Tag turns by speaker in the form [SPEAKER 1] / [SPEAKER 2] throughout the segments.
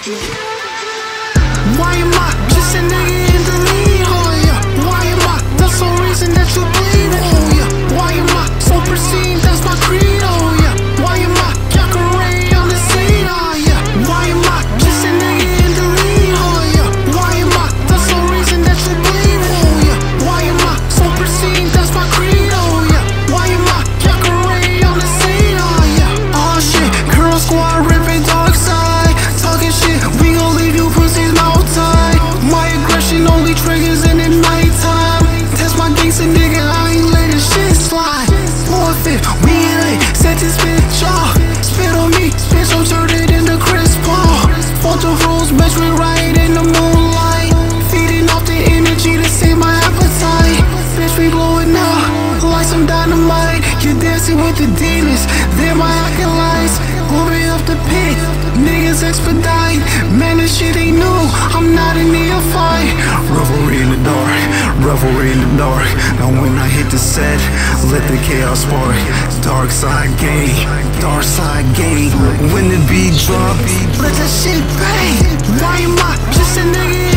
[SPEAKER 1] Why am I just a nigga in the? Oh yeah. Why am I the reason that you bleed? Oh yeah. Why am I so pristine? That's my creed. Oh yeah. Why am I on the scene? Ah, oh yeah. Why am I just a nigga in the? Oh yeah. Why am I the reason that you bleed? Oh yeah. Why am I so pristine? That's my creed. Oh yeah. Why am I on the scene? Ah, oh yeah. Oh shit. Kuro squad Bitch, we blowing up like some dynamite. You're dancing with the demons. They're my acolytes. Moving up the pit. Niggas expedite. Man, this shit ain't new. I'm not a neophyte. Revelry in the dark. Revelry in the dark. Now when I hit the set, let the chaos spark. Darksyde game. Darksyde game. When the beat drop, let that shit bang. Why am I just a nigga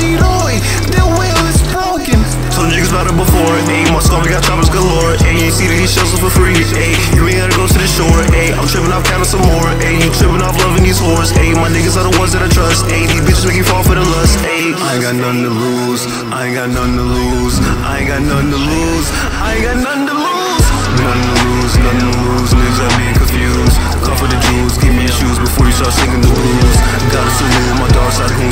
[SPEAKER 1] Omoshiroi. The wheel is broken. Told niggas about it before, ayy. My scar, we got choppers galore, ayy. You see that these shells for free, ayy. You ain't gotta go to the shore, ayy. I'm tripping off counting some more, ayy. You tripping off loving these whores, ayy. My niggas are the ones that I trust, ayy. These bitches make you fall for the lust, ayy. I ain't got nothing to lose, I ain't got nothing to lose, I ain't got nothing to lose, I ain't got nothing to lose. Nothing to lose, nothing to lose,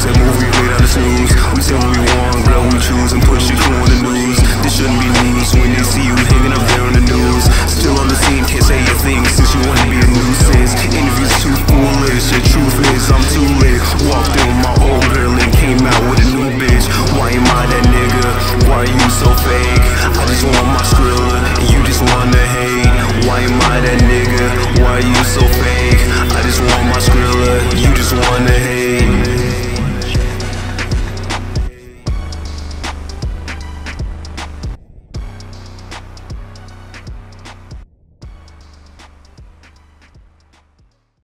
[SPEAKER 1] news snooze We say what we want, but we choose And push it through on the news This shouldn't be news When they see you hanging up there on the news Still on the scene, can't say a thing Since you wanna be a nuisance Interviews too foolish The truth is I'm too lit Walked in with my old girl and came out with a new bitch Why am I that nigga? Why are you so fake? I just want my skrilla And you just wanna hate Why am I that nigga? Why are you so fake? I just want my skrilla You just wanna hate